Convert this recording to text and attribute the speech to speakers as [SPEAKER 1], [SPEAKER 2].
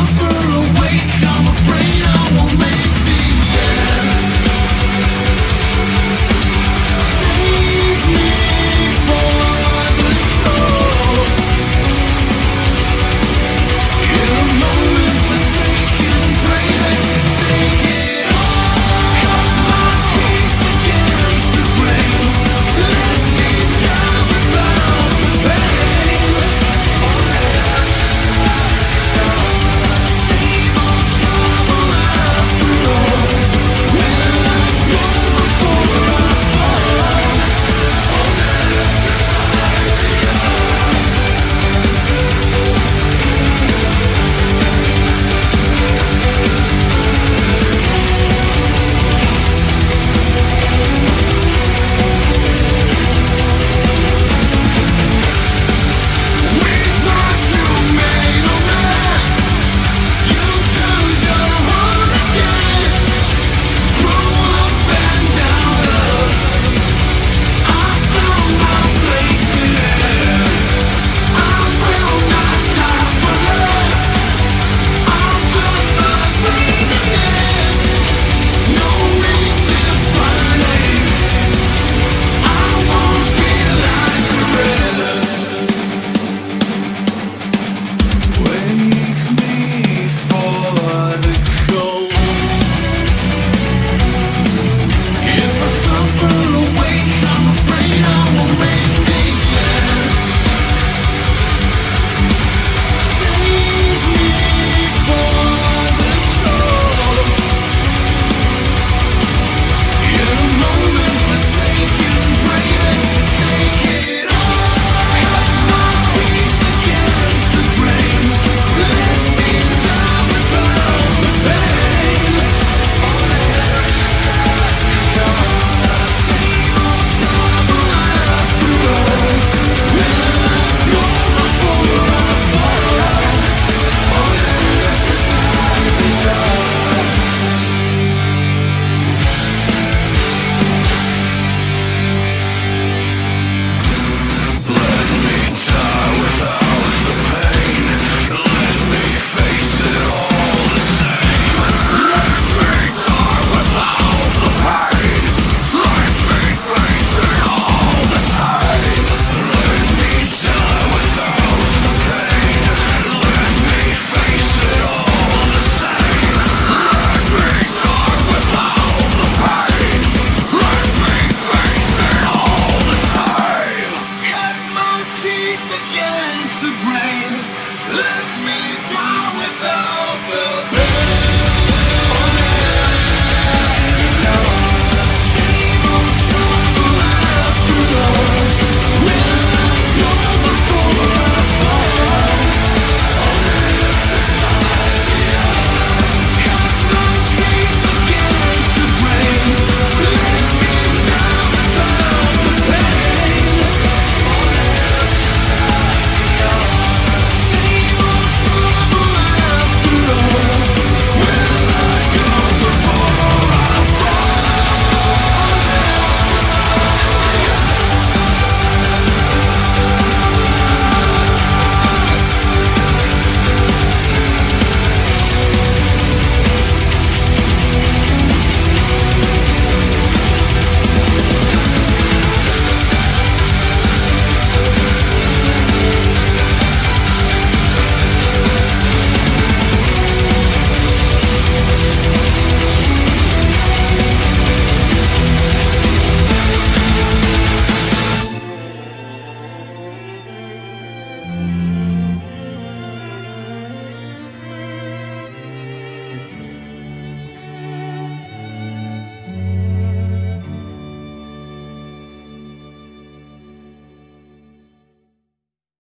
[SPEAKER 1] after a